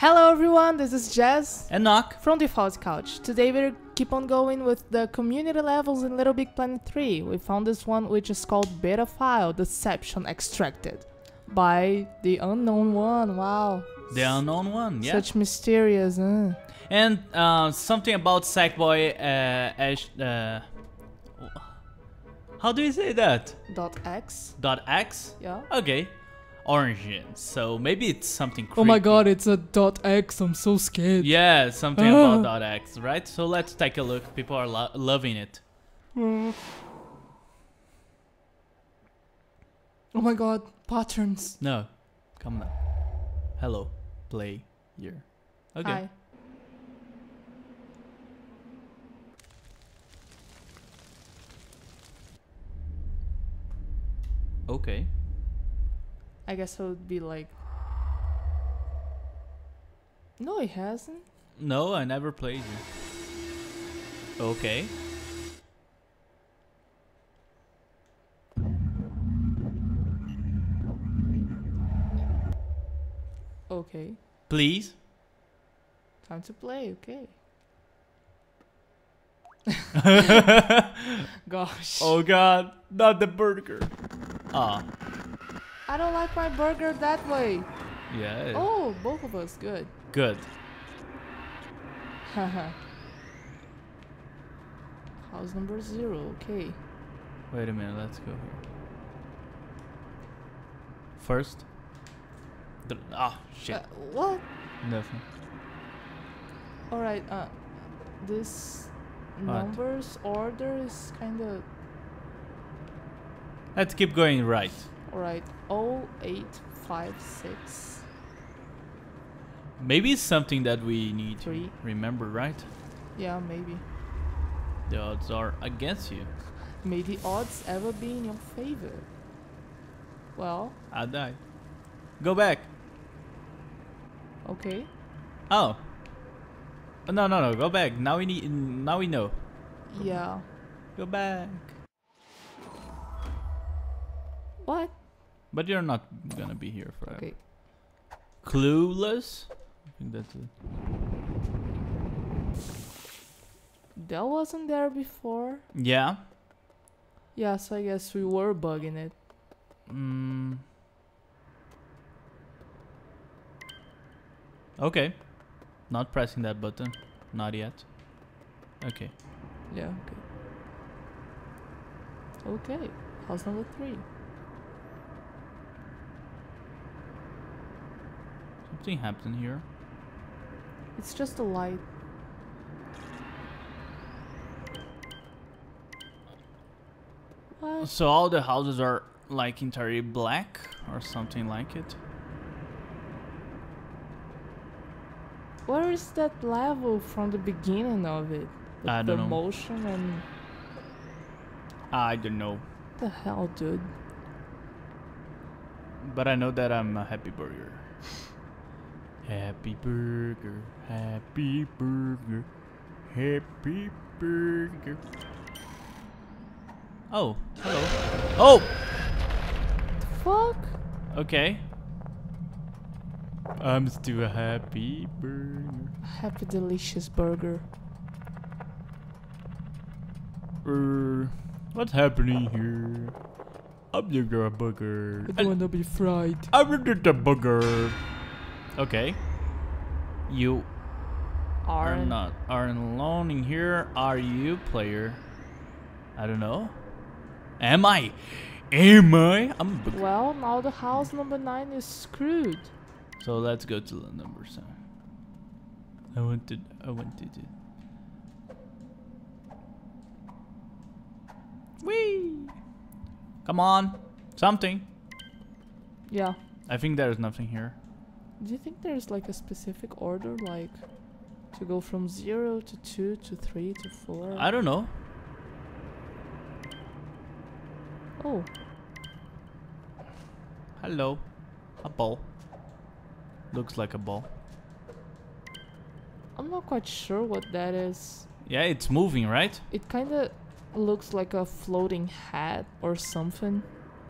Hello everyone, this is Jazz And knock. from Default Couch. Today we keep on going with the community levels in LittleBigPlanet 3. We found this one which is called Beta File Deception Extracted by the unknown one. Wow. The unknown one, yeah. Such mysterious, huh? and uh, something about Sackboy uh, Ash. Uh, how do you say that? Dot X. Dot X? Yeah. Okay. Origin. So maybe it's something creepy. Oh my god, it's a dot X. I'm so scared. Yeah, something Ah. about dot X, right? So let's take a look. People are lo- loving it. Oh my god, patterns. No. Come on. Hello. Play here. Okay. Hi. Okay. I guess it would be like. No, it hasn't. No, I never played you. Okay. Okay. Please. Time to play, okay. Gosh. oh god, not the burger. Ah, I don't like my burger that way. yeah. Oh, both of us, good. Good. Haha. House number zero, okay. Wait a minute, let's go here. First. Ah, shit. Uh, what? Nothing. Alright, uh, this What? numbers order is kind of. Let's keep going right. Alright, 0856. Maybe it's something that we need Three. to remember, right? Yeah, maybe. The odds are against you. May the odds ever be in your favor. Well, I died. Go back. okay. Oh. Oh, No, no, no. Go back. Now we need. Now we know. Yeah. Go back. What? But you're not gonna be here forever. Okay. Clueless. I think that's it. That wasn't there before. Yeah. Yeah, so I guess we were bugging it. Mm. Okay. Not pressing that button. Not yet. Okay. Yeah, okay. Okay. House number three. Something happened here. It's just a light. What? So all the houses are like entirely black or something like it. Where is that level from the beginning of it? With I the don't know. motion and I don't know. the hell, dude. But I know that I'm a happy burger. Happy burger, happy burger, happy burger. Oh, hello. Oh, Fuck. okay. I'm still a happy burger. Happy delicious burger. Er, what's happening here? I'm just a burger. I don't wanna be fried. I'm just a burger. Okay. You are Aren't aren't alone in here. Are you, player? I don't know. Am I? Am I? I'm. Well, now the house number nine is screwed. So let's go to the number seven. I wanted. I wanted it. Whee! Come on, something. Yeah. I think there's nothing here. Do you think there's like a specific order, like to go from zero to two to three to four? I don't know. Oh, Hello, a ball. Looks like a ball. I'm not quite sure what that is. Yeah, it's moving, right? It kind of looks like a floating hat or something.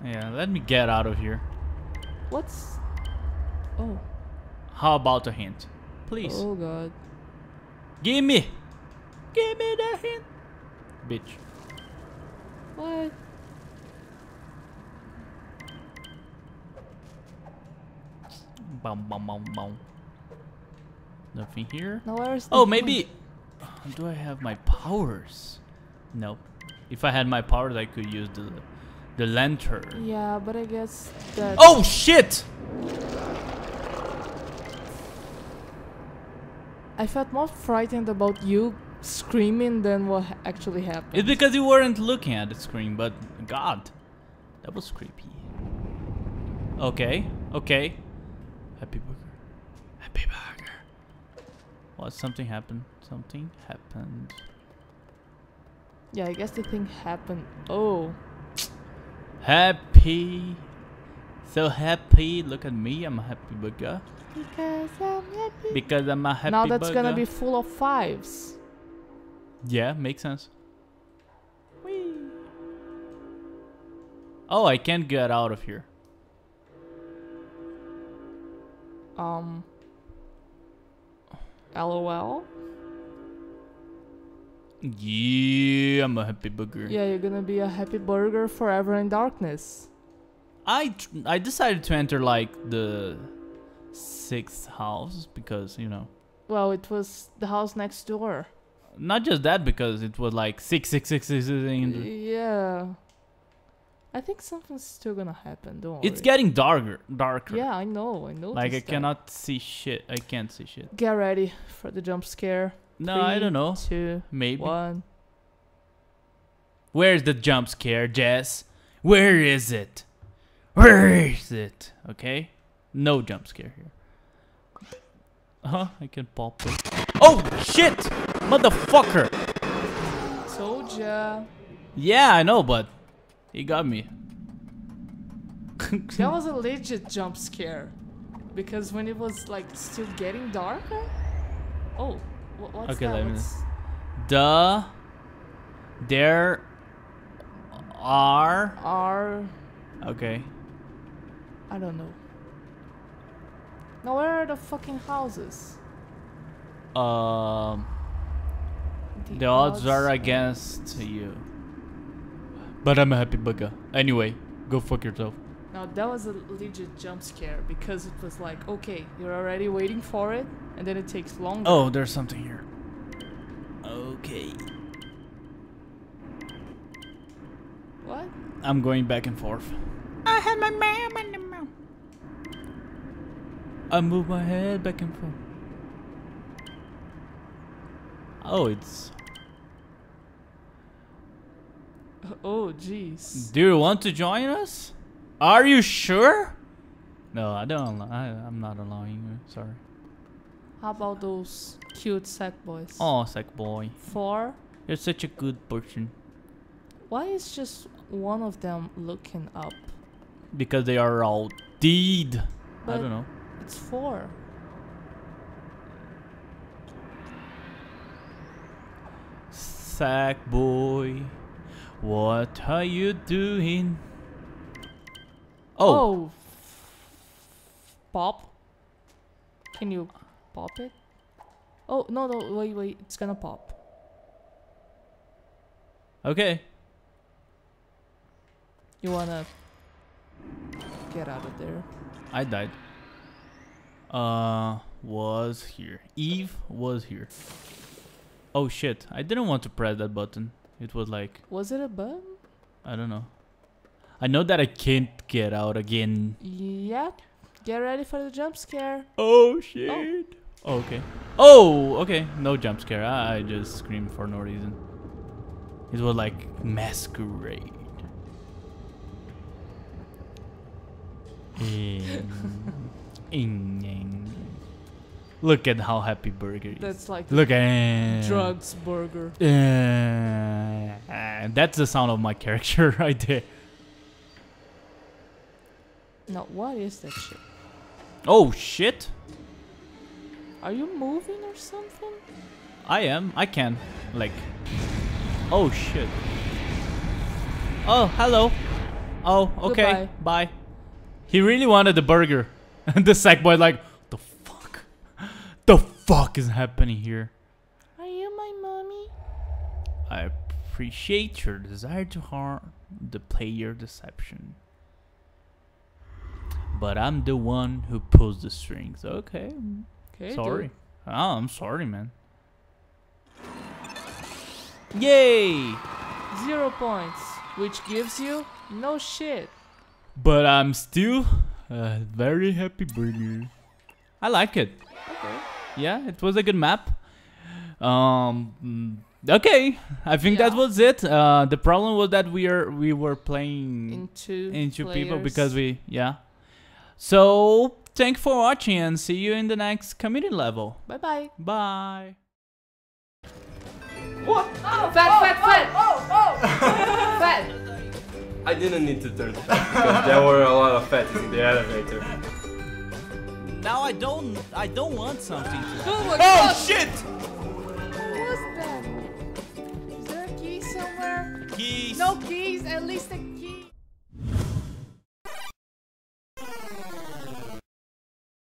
Yeah, let me get out of here. What's? Oh, How about a hint? please. Oh god. Give me! Give me the hint! Bitch. What? Bum, bum, bum, bum. Nothing here. Now where's the Oh, hint? maybe. Do I have my powers? No. If I had my powers, I could use the the lantern. Yeah, but I guess that. Oh shit! I felt more frightened about you screaming than what actually happened. It's because you weren't looking at the screen, but God, that was creepy. Okay, okay. Happy burger. Happy burger. What? Something happened. Something happened. yeah, I guess the thing happened. Oh, Happy. So happy. Look at me. I'm a happy burger. because I'm happy. Because I'm a happy now that's burger. gonna be full of fives. Yeah, makes sense. Whee. Oh, I can't get out of here. Um. LOL. Yeah, I'm a happy burger. Yeah, you're gonna be a happy burger forever in darkness. I tr- I decided to enter like the sixth house because you know Well, it was the house next door. not just that because it was like six six six six. six in the- Yeah. I think something's still gonna happen. Don't it's worry. getting darker, darker. Yeah, I know. I know. Like I cannot see shit. I can't see shit. Get ready for the jump scare. No, I don't know. Two, Maybe. one. Where's the jump scare, Jess? Where is it? Where is it? Okay? No jump scare here. Huh? I can pop it. Oh shit! Motherfucker! Told ya. Yeah, I know, but he got me. That was a legit jump scare. Because when it was like still getting darker. Oh, wha- what's Okay, that? let me- What's- The there are Are okay. I don't know. Now where are the fucking houses? Um, the odds are against you. But I'm a happy bugger. Anyway, go fuck yourself. Now that was a legit jump scare because it was like, okay, you're already waiting for it, and then it takes longer. Oh, there's something here. Okay. What? I'm going back and forth. I had my mom in the mouth. I move my head back and forth. Oh, it's. Oh, jeez. Do you want to join us? Are you sure? No, I don't. I, I'm not allowing you. Sorry. How about those cute sack boys? Oh, Sackboy, Four. you're such a good person. Why is just one of them looking up? Because they are all deed. I don't know. It's four. Sack boy, what are you doing? Oh, Oh. Pop. Can you pop it? Oh no no wait wait it's gonna pop. okay. You wanna get out of there? I died. Uh, was here. Eve was here. Oh shit! I didn't want to press that button. It was like Was it a bug? I don't know. I know that I can't get out again. Yeah. Get ready for the jump scare. Oh shit! Oh. okay. Oh, okay. No jump scare. I, I just screamed for no reason. It was like masquerade. Look at how happy Burger is. That's like Look at drugs burger. Uh, that's the sound of my character right there. No, what is that shit? Oh shit! Are you moving or something? I am. I can. Like. Oh shit. Oh, hello. Oh, okay. Goodbye. Bye. He really wanted the burger. And the Sackboy like, fuck? The fuck is happening here? Are you my mommy? I appreciate your desire to harm the player deception. But I'm the one who pulls the strings. Okay. Okay. sorry. Oh, I'm sorry, man. Yay! Zero points, which gives you no shit. But I'm still a very happy burger. I like it. Okay. Yeah, it was a good map. Um. mm, Okay, I think that was it. Uh, the problem was that we are we were playing Into into people because we yeah. So thank you for watching and see you in the next community level. Bye bye. Bye. Oh, fat, fat, fat. Oh oh. fat. I didn't need to turn fat because there were a lot of fatties in the elevator. Now I don't I don't want something to. Oh Oh shit! What was that? Is there a key somewhere? Keys. No keys, at least a key.